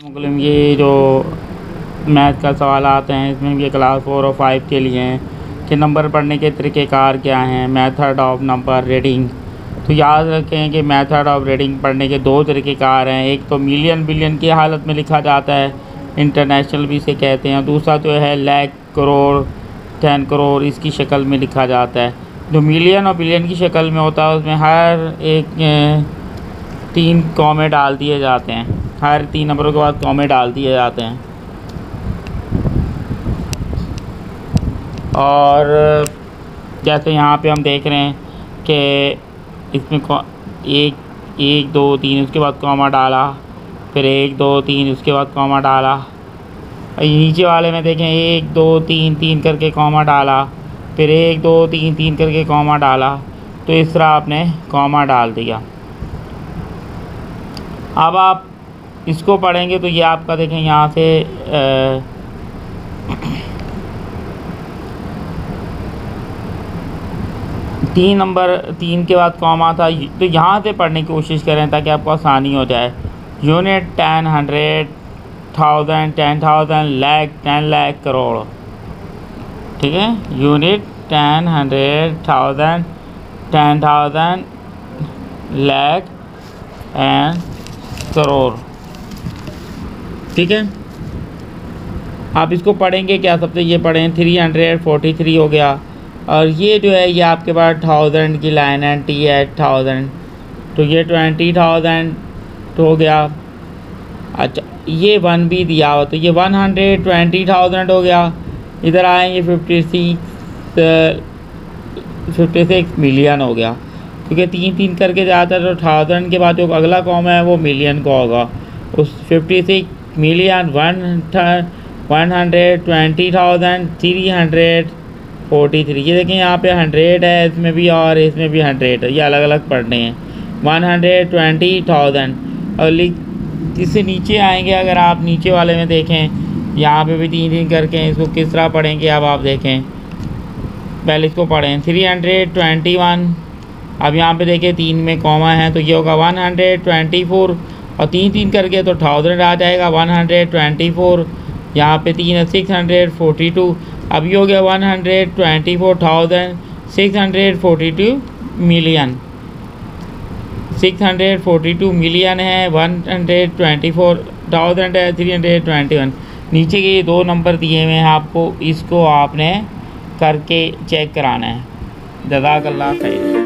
ये जो मैथ का सवाल आते हैं, इसमें ये क्लास फोर और फाइव के लिए हैं, कि नंबर पढ़ने के तरीक़ेकार क्या हैं? मेथड ऑफ़ नंबर रीडिंग तो याद रखें कि मेथड ऑफ़ रीडिंग पढ़ने के दो तरीक़ेकार हैं, एक तो मिलियन बिलियन की हालत में लिखा जाता है इंटरनेशनल भी इसे कहते हैं दूसरा जो है लैख करोड़ टेन करोड़ इसकी शक्ल में लिखा जाता है। जो मिलियन और बिलियन की शक्ल में होता है, उसमें हर एक तीन कॉमे डाल दिए जाते हैं। हर तीन नंबरों के बाद कॉमे डाल दिए जाते हैं। और जैसे यहाँ पे हम देख रहे हैं कि इसमें एक एक, दो, तीन, उसके बाद कॉमा डाला, फिर एक, दो, तीन, उसके बाद कॉमा डाला। नीचे वाले में देखें, एक, दो, तीन तीन करके कॉमा डाला, फिर एक, दो, तीन तीन करके कॉमा डाला तो इस तरह आपने कॉमा डाल दिया। अब आप इसको पढ़ेंगे तो ये आपका देखें यहाँ से तीन नंबर, तीन के बाद कॉमा था। तो यहाँ से पढ़ने की कोशिश करें ताकि आपको आसानी हो जाए। Unit ten hundred thousand, ten thousand, lakh, ten lakh, crore. ठीक है? Unit ten hundred thousand, ten thousand, lakh, and crore. ठीक है? आप इसको पढ़ेंगे क्या सबसे? ये पढ़ें थ्री हंड्रेड फोर्टी थ्री हो गया। और ये जो है, ये आपके पास थाउज़ेंड की लाइन है टी एट थाउज़ेंड तो ये ट्वेंटी थाउज़ेंड तो हो गया। अच्छा ये वन भी दिया हो तो ये वन हंड्रेड ट्वेंटी थाउज़ेंड हो गया। इधर आएँगे fifty six fifty six million हो गया। क्योंकि तीन तीन करके जाता है तो थाउज़ेंड के बाद जो अगला कॉम है, वो मिलियन का होगा। उस fifty six million one hundred twenty thousand three hundred forty three ये देखें, यहाँ पे हंड्रेड है, इसमें भी और, इसमें भी हंड्रेड है। ये अलग अलग पढ़ने हैं। वन हंड्रेड ट्वेंटी थाउज़ेंड और इससे नीचे आएँगे, अगर आप नीचे वाले में देखें, यहाँ पे भी तीन तीन करके इसको किस तरह पढ़ेंगे, अब आप देखें। पहले इसको पढ़ें। थ्री हंड्रेड ट्वेंटी वन अब यहाँ पे देखें, तीन में कॉमा है तो ये होगा वन हंड्रेड ट्वेंटी फोर और तीन तीन करके तो थाउज़ेंड आ जाएगा वन हंड्रेड ट्वेंटी फोर यहाँ पर तीन है सिक्स हंड्रेड फोर्टी टू ये हो गया one hundred twenty four thousand six hundred forty two million six hundred forty two million है one hundred twenty four thousand है थ्री हंड्रेड ट्वेंटी वन नीचे के दो नंबर दिए हुए हैं आपको, इसको आपने करके चेक कराना है। जजाकल्ला खैर।